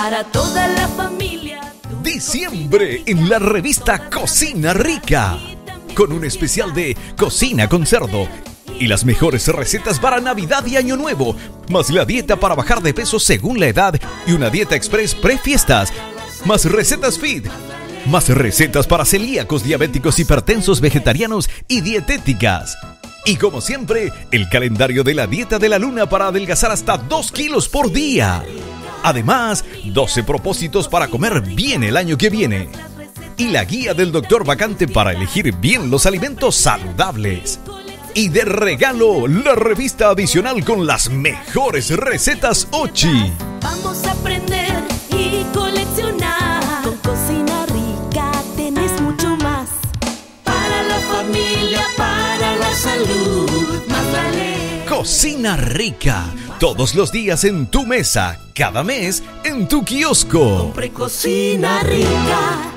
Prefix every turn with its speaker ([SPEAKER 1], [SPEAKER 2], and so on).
[SPEAKER 1] para toda la familia.
[SPEAKER 2] Diciembre en la revista Cocina Rica. Con un especial de cocina con cerdo y las mejores recetas para Navidad y Año Nuevo, más la dieta para bajar de peso según la edad y una dieta express pre-fiestas, más recetas fit, más recetas para celíacos, diabéticos, hipertensos, vegetarianos y dietéticas. Y como siempre, el calendario de la dieta de la luna para adelgazar hasta 2 kilos por día. Además, 12 propósitos para comer bien el año que viene. Y la guía del doctor vacante para elegir bien los alimentos saludables. Y de regalo, la revista adicional con las mejores recetas Ochi.
[SPEAKER 1] Vamos a aprender y coleccionar. Con cocina rica tenés mucho más. Para la familia, para la salud. Más vale.
[SPEAKER 2] Cocina rica. Todos los días en tu mesa, cada mes en tu kiosco.
[SPEAKER 1] Compre cocina rica.